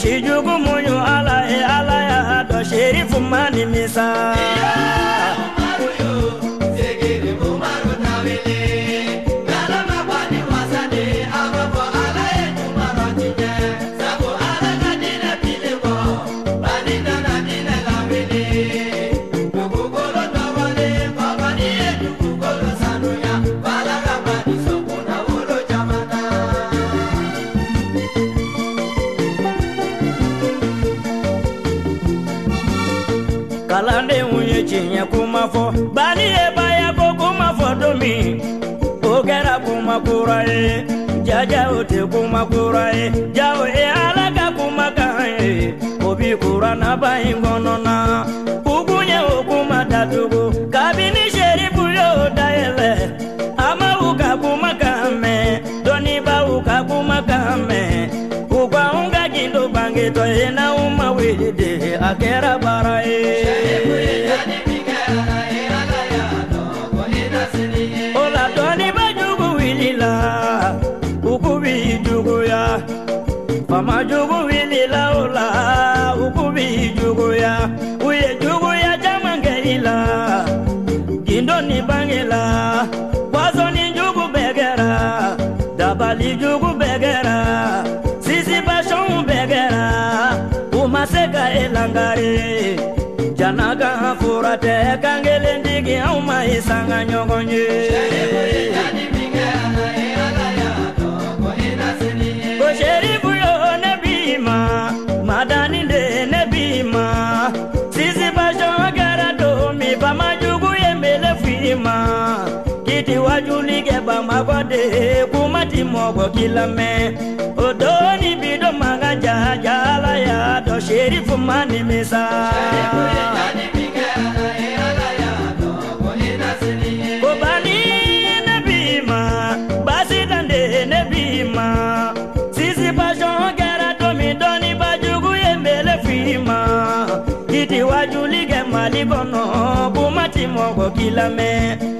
si jugu muɲu ala e ala y'a dɔn seerifuma nimisa te kuma e, jawo e ala ka kuma kan ye o kura naba in kɔnɔna kukunye kuma datugu kabini serifu y'o dayɛlɛ a ma u ka kuma kan mɛn dɔnnibaaw ka kuma kan gindo bangeto ye n'anw ma wele de Wazoni njugu begera Dabali njugu begera Sisi bashon begera Umaseka elangari Janaka hafurate Kangelendigi hauma isanga nyongonye abɔde kuma ti mɔgɔ k'i lamɛn o doni bi do maga jaja ala y'a dɔn serifu ma nimisa. serifu sini ye. ko bani ne b'i sisi pasɔn kɛra don min dɔnniba jugu ye mele f'i ma kitiwajuli kɛ mali kɔnɔ kuma mɔgɔ k'i lamɛn.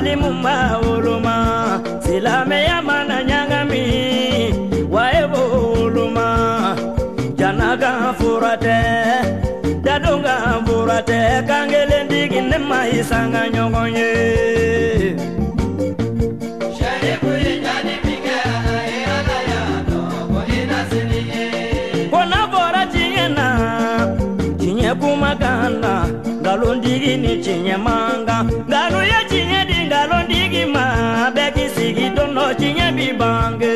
malimu ma woloma silamɛya mana ɲagami wa e woloma jana kan fura tɛ dadon kan fura tɛ sigi dondo tiɲɛ bi bange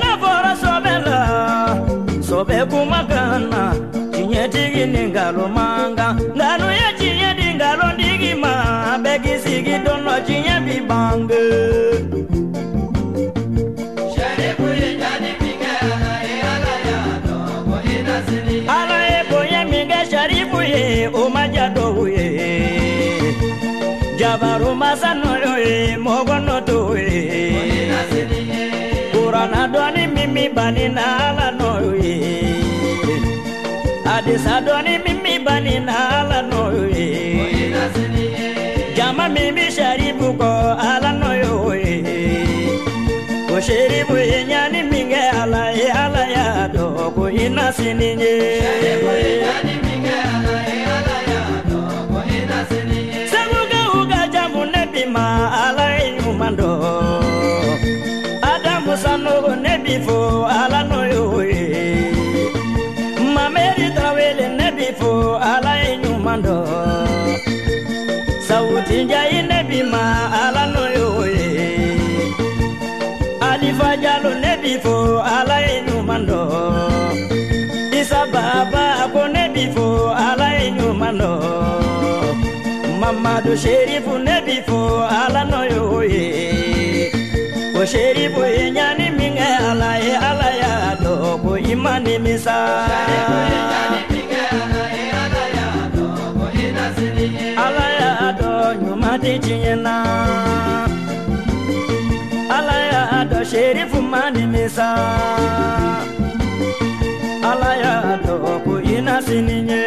n'a fɔra sɔbɛ la sɔbɛ kumakan na tiɲɛtigi nin nkalon ma asanoyo ye mogono to ye kurana dɔɔni mimi bani na ala noyo ye adisa dɔɔni bani na ala ye jama mimi sharibu kɔ ala noyo ye ko sheribu ye ɲani min kɛ ala ye ala y'a dɔn ko i na sini ye ma ala ɲuman dɔ Adamu sano nebi fo ala no yo ye Mameri tawele nebi fo ala ye ɲuman dɔ Sawuti jayi nebi ma ala no yo ye Alifa jalo nebi fo ala ye mamadu sherifu ne bi fo ala no yo ye ko sherifu ye ɲani min kɛ ala ye ala y'a dɔn ko i ma ala y'a dɔn ɲuman tɛ ala y'a dɔn sherifu ma nimisa ala y'a dɔn ko i ye